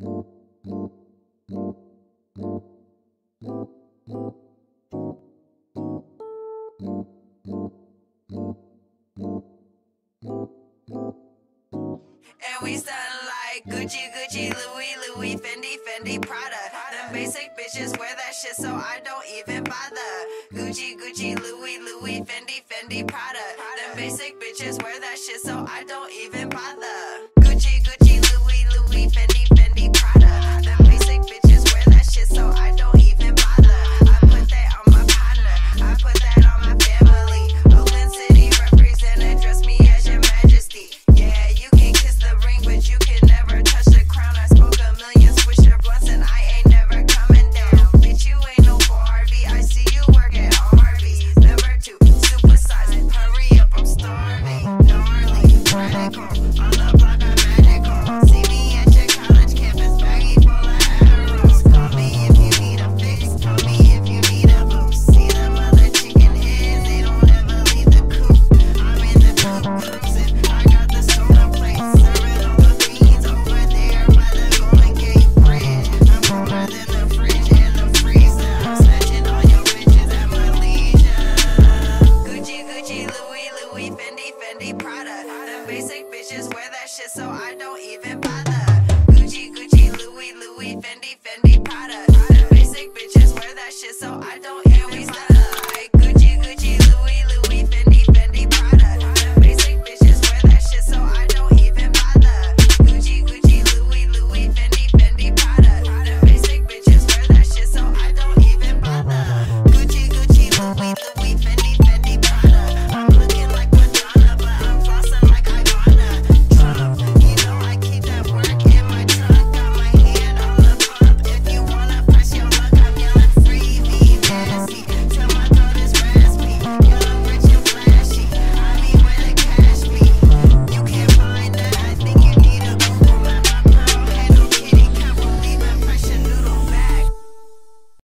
And we sound like Gucci, Gucci, Louis, Louis, Fendi, Fendi, Prada. Them basic bitches wear that shit, so I don't even bother. Gucci, Gucci, Louis, Louis, Fendi, Fendi, Prada. Them basic bitches wear that shit, so I don't even bother. shit, so I don't even.